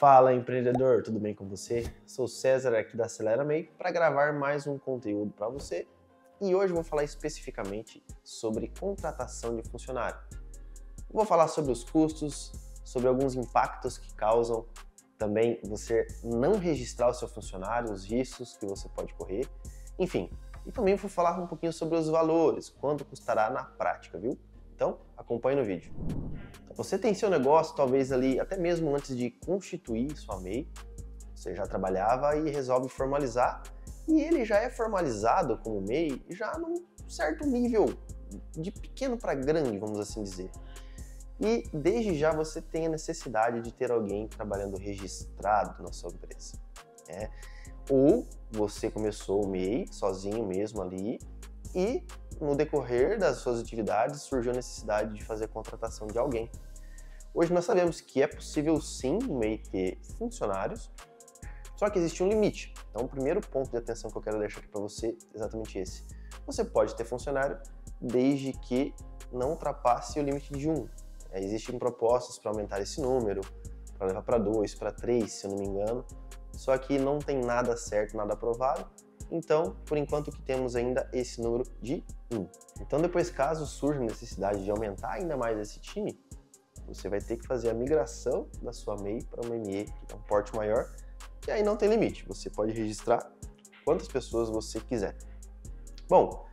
Fala empreendedor, tudo bem com você? Sou César aqui da Acelera MEI para gravar mais um conteúdo para você e hoje vou falar especificamente sobre contratação de funcionário. Vou falar sobre os custos, sobre alguns impactos que causam também você não registrar o seu funcionário, os riscos que você pode correr, enfim. E também vou falar um pouquinho sobre os valores, quanto custará na prática, viu? Então, acompanhe no vídeo. Você tem seu negócio, talvez ali, até mesmo antes de constituir sua MEI, você já trabalhava e resolve formalizar, e ele já é formalizado como MEI já num certo nível de pequeno para grande, vamos assim dizer. E desde já você tem a necessidade de ter alguém trabalhando registrado na sua empresa. Né? Ou você começou o MEI sozinho mesmo ali e no decorrer das suas atividades surgiu a necessidade de fazer a contratação de alguém. Hoje nós sabemos que é possível sim MEI ter funcionários, só que existe um limite. Então, o primeiro ponto de atenção que eu quero deixar aqui para você é exatamente esse. Você pode ter funcionário desde que não ultrapasse o limite de um. É, existem propostas para aumentar esse número, para levar para dois, para três, se eu não me engano. Só que não tem nada certo, nada aprovado. Então, por enquanto que temos ainda esse número de 1. Então, depois, caso surja necessidade de aumentar ainda mais esse time, você vai ter que fazer a migração da sua MEI para uma ME, que é um porte maior, e aí não tem limite. Você pode registrar quantas pessoas você quiser. Bom,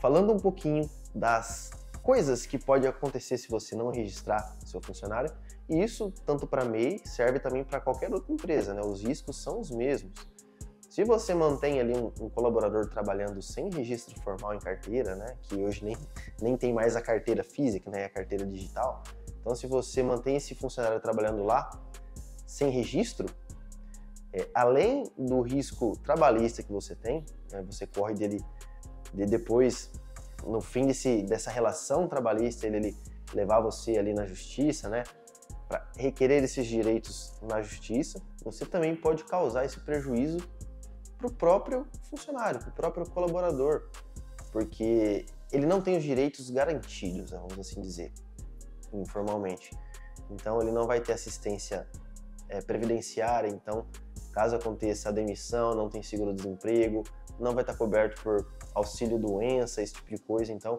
falando um pouquinho das coisas que pode acontecer se você não registrar seu funcionário, e isso tanto para MEI serve também para qualquer outra empresa, né? Os riscos são os mesmos. Se você mantém ali um, um, colaborador trabalhando sem registro formal em carteira, né, que hoje nem, nem tem mais a carteira física, né, a carteira digital, então se você mantém esse funcionário trabalhando lá sem registro, é, além do risco trabalhista que você tem, né, você corre dele de depois, no fim desse, dessa relação trabalhista, ele, ele levar você ali na justiça, né, para requerer esses direitos na justiça, você também pode causar esse prejuízo para o próprio funcionário, para o próprio colaborador, porque ele não tem os direitos garantidos, né, vamos assim dizer, informalmente. Então ele não vai ter assistência é, previdenciária, então caso aconteça a demissão, não tem seguro-desemprego, não vai estar coberto por auxílio doença, esse tipo de coisa. Então,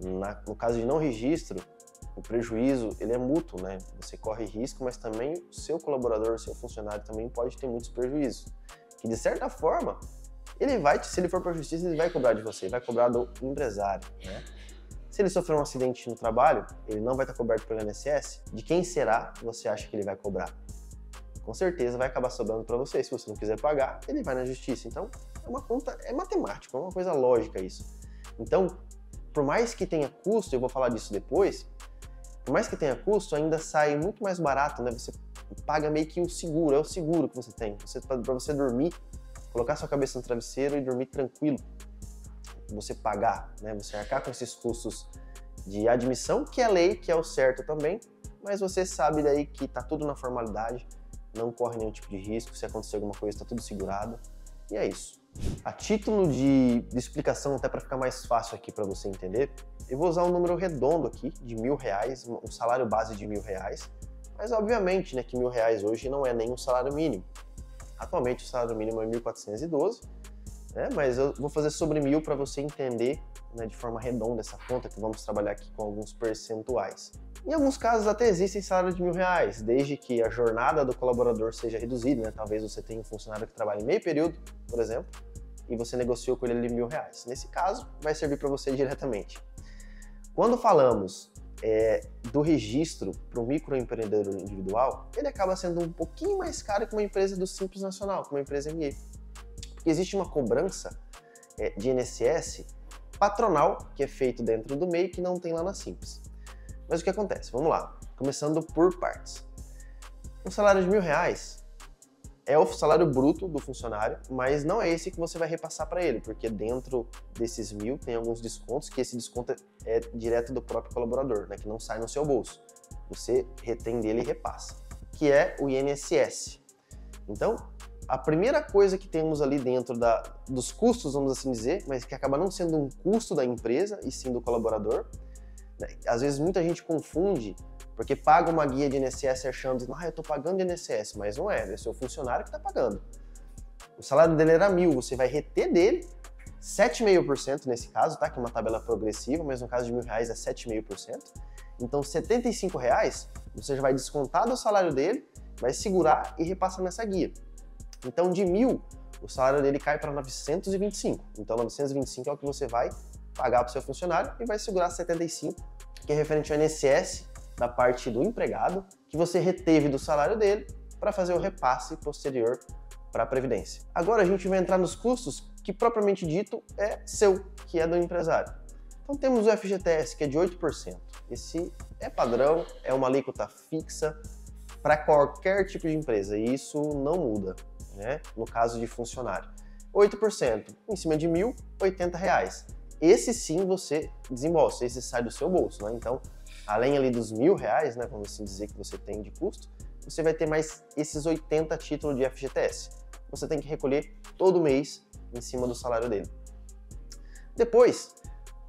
na, no caso de não registro, o prejuízo ele é mútuo, né? Você corre risco, mas também o seu colaborador, o seu funcionário também pode ter muitos prejuízos que de certa forma ele vai, se ele for para a justiça, ele vai cobrar de você, vai cobrar do empresário, né? Se ele sofrer um acidente no trabalho, ele não vai estar coberto pelo INSS, de quem será que você acha que ele vai cobrar? Com certeza vai acabar sobrando para você. Se você não quiser pagar, ele vai na justiça. Então, é uma conta, é matemática, é uma coisa lógica isso. Então, por mais que tenha custo, eu vou falar disso depois, por mais que tenha custo, ainda sai muito mais barato, né? Você paga meio que o seguro, é o seguro que você tem. Você, para você dormir, colocar sua cabeça no travesseiro e dormir tranquilo. Você pagar, né? Você arcar com esses custos de admissão, que é lei, que é o certo também, mas você sabe daí que tá tudo na formalidade, não corre nenhum tipo de risco, se acontecer alguma coisa, tá tudo segurado. E é isso. A título de, de explicação, até para ficar mais fácil aqui para você entender, eu vou usar um número redondo aqui de mil reais, um salário base de mil reais, mas obviamente né, que mil reais hoje não é nem um salário mínimo. Atualmente o salário mínimo é 1.412, né, mas eu vou fazer sobre mil para você entender né, de forma redonda essa conta que vamos trabalhar aqui com alguns percentuais. Em alguns casos até existem salários de mil reais, desde que a jornada do colaborador seja reduzida, né? Talvez você tenha um funcionário que trabalha em meio período, por exemplo, e você negociou com ele ali mil reais. Nesse caso, vai servir para você diretamente. Quando falamos é, do registro para o microempreendedor individual, ele acaba sendo um pouquinho mais caro que uma empresa do Simples Nacional, como uma empresa ME. Porque existe uma cobrança é, de INSS patronal, que é feito dentro do MEI, que não tem lá na Simples. Mas o que acontece? Vamos lá, começando por partes. Um salário de mil reais é o salário bruto do funcionário, mas não é esse que você vai repassar para ele, porque dentro desses mil tem alguns descontos, que esse desconto é direto do próprio colaborador, né, que não sai no seu bolso. Você retém dele e repassa, que é o INSS. Então, a primeira coisa que temos ali dentro da, dos custos, vamos assim dizer, mas que acaba não sendo um custo da empresa e sim do colaborador, às vezes muita gente confunde Porque paga uma guia de INSS achando, ah, eu estou pagando INSS, mas não é, é seu funcionário que está pagando. O salário dele era mil, você vai reter dele 7,5% nesse caso, tá? Que é uma tabela progressiva, mas no caso de mil reais é 7,5%. Então, 75 reais você já vai descontar do salário dele, vai segurar e repassa nessa guia. Então, de mil, o salário dele cai para 925. Então, 925 é o que você vai pagar para o seu funcionário e vai segurar 75, que é referente ao INSS da parte do empregado, que você reteve do salário dele para fazer o repasse posterior para a Previdência. Agora a gente vai entrar nos custos que propriamente dito é seu, que é do empresário. Então temos o FGTS, que é de 8%. Esse é padrão, é uma alíquota fixa para qualquer tipo de empresa e isso não muda, né? no caso de funcionário. 8%, em cima de 1.080 reais. Esse sim você desembolsa, esse sai do seu bolso. Né? Então, além ali dos mil reais, né, vamos assim dizer que você tem de custo, você vai ter mais esses 80 títulos de FGTS. Você tem que recolher todo mês em cima do salário dele. Depois,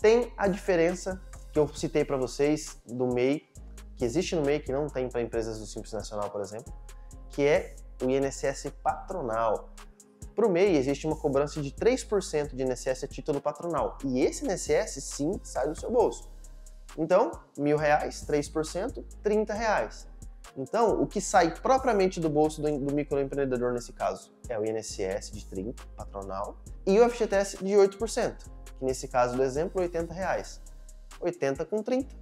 tem a diferença que eu citei para vocês do MEI, que existe no MEI, que não tem para empresas do Simples Nacional, por exemplo, que é o INSS patronal. Para o MEI, existe uma cobrança de 3% de INSS a título patronal. E esse INSS, sim, sai do seu bolso. Então, mil reais, 3%, 30 reais. Então, o que sai propriamente do bolso do, do microempreendedor nesse caso é o INSS de 30, patronal, e o FGTS de 8%, que nesse caso do exemplo, 80 reais. 80 com 30.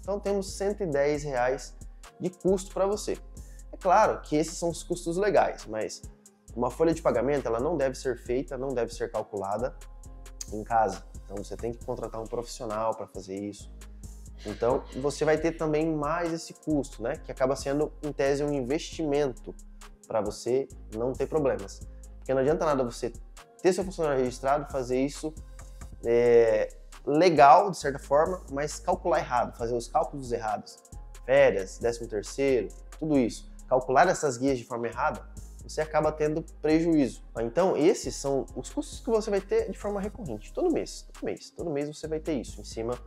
Então temos 110 reais de custo para você. É claro que esses são os custos legais, mas uma folha de pagamento ela não deve ser feita, não deve ser calculada em casa. Então você tem que contratar um profissional para fazer isso. Então, você vai ter também mais esse custo, né? Que acaba sendo, em tese, um investimento para você não ter problemas. Porque não adianta nada você ter seu funcionário registrado, fazer isso é, legal, de certa forma, mas calcular errado, fazer os cálculos errados. Férias, 13 terceiro, tudo isso. Calcular essas guias de forma errada, você acaba tendo prejuízo. Então, esses são os custos que você vai ter de forma recorrente, todo mês, todo mês, todo mês você vai ter isso em cima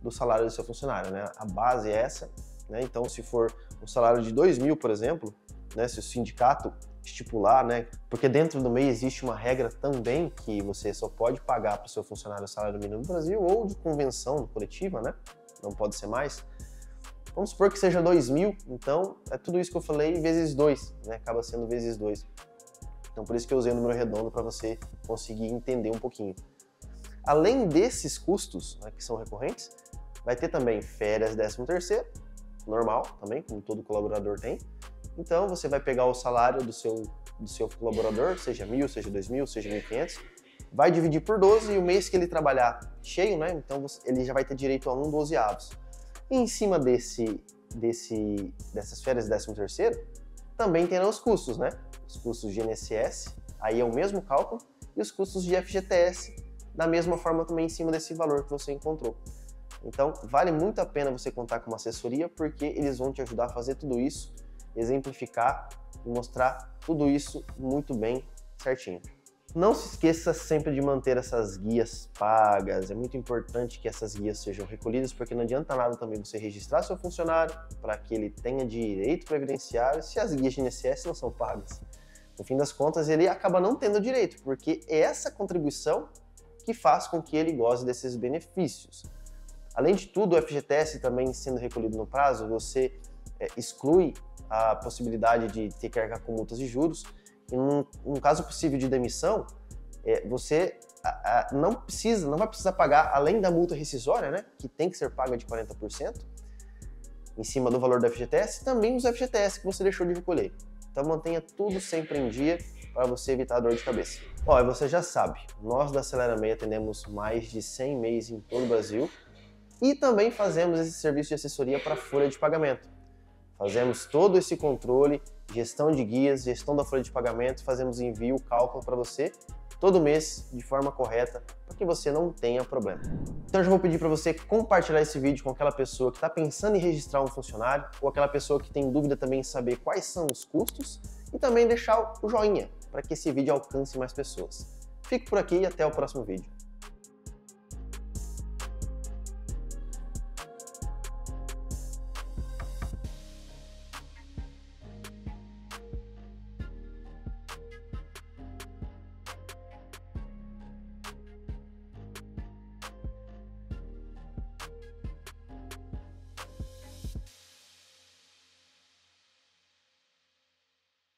do salário do seu funcionário, né? A base é essa, né? Então, se for um salário de 2 mil, por exemplo, né? Se o sindicato estipular, né? Porque dentro do MEI existe uma regra também que você só pode pagar para o seu funcionário o salário mínimo do Brasil ou de convenção coletiva, né? Não pode ser mais. Vamos supor que seja 2 mil, então é tudo isso que eu falei vezes 2, né? Acaba sendo vezes 2. Então por isso que eu usei o número redondo para você conseguir entender um pouquinho. Além desses custos, né, que são recorrentes, vai ter também férias 13 terceiro, normal também, como todo colaborador tem. Então você vai pegar o salário do seu, do seu colaborador, seja mil, seja dois mil, seja mil quinhentos, vai dividir por 12 e o mês que ele trabalhar cheio, né? Então ele já vai ter direito a um dozeavos. E em cima desse, desse, dessas férias 13 terceiro, também terão os custos, né? Os custos de INSS, aí é o mesmo cálculo, e os custos de FGTS, da mesma forma também em cima desse valor que você encontrou. Então, vale muito a pena você contar com uma assessoria, porque eles vão te ajudar a fazer tudo isso, exemplificar e mostrar tudo isso muito bem certinho. Não se esqueça sempre de manter essas guias pagas. É muito importante que essas guias sejam recolhidas, porque não adianta nada também você registrar seu funcionário para que ele tenha direito previdenciário se as guias de INSS não são pagas. No fim das contas, ele acaba não tendo direito, porque é essa contribuição que faz com que ele goze desses benefícios. Além de tudo, o FGTS também sendo recolhido no prazo, você é, exclui a possibilidade de ter que arcar com multas e juros. E num, num caso possível de demissão, é, você a, a, não precisa, não vai precisar pagar além da multa rescisória, né, que tem que ser paga de 40% em cima do valor do FGTS, também os FGTS que você deixou de recolher. Então mantenha tudo sempre em dia para você evitar dor de cabeça. Ó, você já sabe, nós da Acelera Meia atendemos mais de 100 MEIs em todo o Brasil e também fazemos esse serviço de assessoria para folha de pagamento. Fazemos todo esse controle, gestão de guias, gestão da folha de pagamento, fazemos envio, cálculo para você todo mês de forma correta para que você não tenha problema. Então eu já vou pedir para você compartilhar esse vídeo com aquela pessoa que está pensando em registrar um funcionário ou aquela pessoa que tem dúvida também em saber quais são os custos e também deixar o joinha para que esse vídeo alcance mais pessoas. Fique por aqui e até o próximo vídeo.